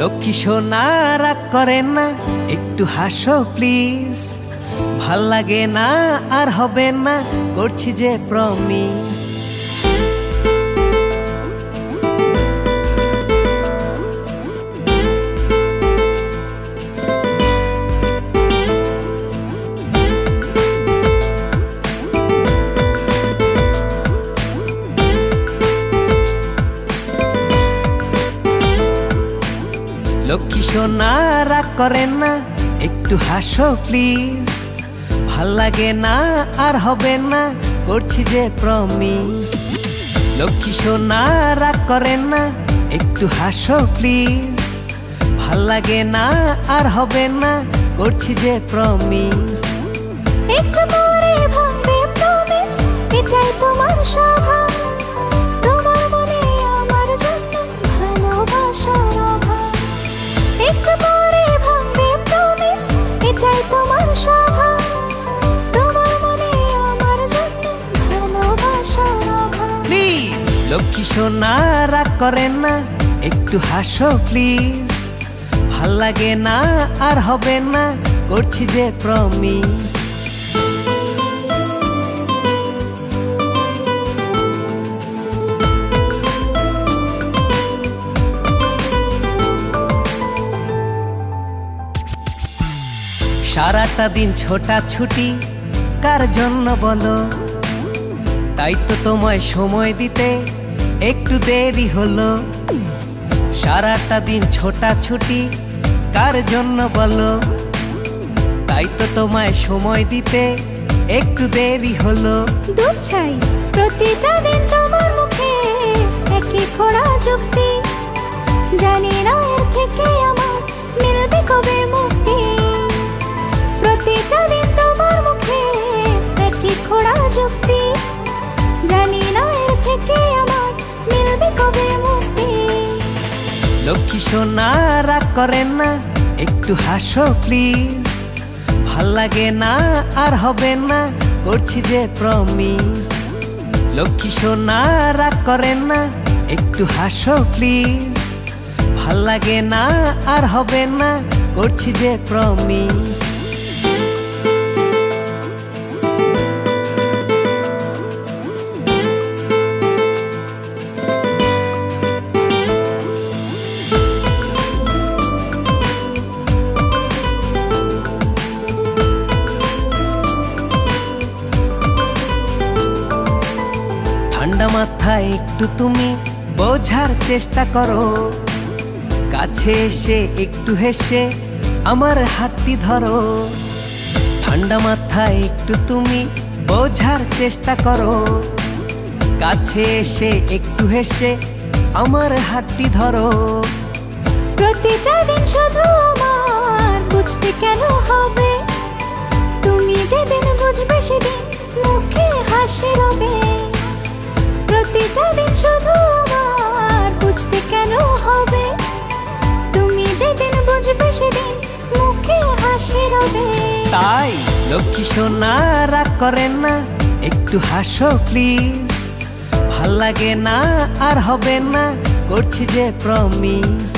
লক্ষ্মী সোনা রাগ করে না, একটু হাসো প্লিজ ভালো লাগে না আর হবে না, করছি যে প্রমিস লক্ষ্মী রাগ করেন না, একটু হাসো প্লিজ ভালো লাগে না আর হবে না, করছি যে প্রমিস লক্ষ্মী সোনা রাগ করেন না, একটু হাসো প্লিজ ভালো লাগে না আর হবে না, করছি যে প্রমিস একটু পরে ভাঙবে প্রমিস এটাই তোমার স্বভাব। লক্ষ্মী সোনা রাগ করেন না, একটু হাসো প্লিজ ভালো লাগে না আর হবে না, করছি যে প্রমিস সারাটা দিন ছোটা ছুটি কার জন্য বলো? তো তোমায় সময় দিতে একটু দেরি হলো। সারাটা দিন ছোটা ছুটি কার জন্য বলো? তো তোমায় সময় দিতে একটু দেরি হলো। দূর প্রতিটা দিন তোমার মুখে একই খোড়া যুক্তি। জানি না এর থেকে আমার মিলবে কবে মুক্তি। প্রতিটা দিন তোমার মুখে একই খোড়া যুক্তি। লক্ষ্মী সোনা রাগ করেন না, একটু হাসো প্লিজ ভালো লাগে না আর হবে না, করছি যে প্রমিস লক্ষ্মী সোনা রাগ করেন না, একটু হাসো প্লিজ ভালো লাগে না আর হবে না, করছি যে প্রমিস ঠান্ডা মাথায় একটু তুমি বোঝার চেষ্টা করো। কাছে এসে একটু হেসে আমার হাতটি ধরো। ঠান্ডা মাথায় একটু তুমি বোঝার চেষ্টা করো। কাছে এসে একটু হেসে আমার হাতটি ধরো। প্রতিটা দিন শুধু আমার বুঝতে কেন হবে? তুমি যেদিন বুঝবে সেদিন মুখে হাসি রবে। তাই লক্ষ্মী সোনা রাগ করেন না, একটু হাসো প্লিজ ভালো লাগে না আর হবে না, করছি যে প্রমিস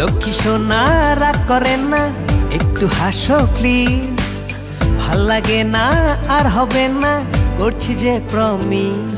লক্ষ্মী সোনা রাগ করেন না, একটু হাসো প্লিজ ভালো লাগে না আর হবে না, করছি যে প্রমিস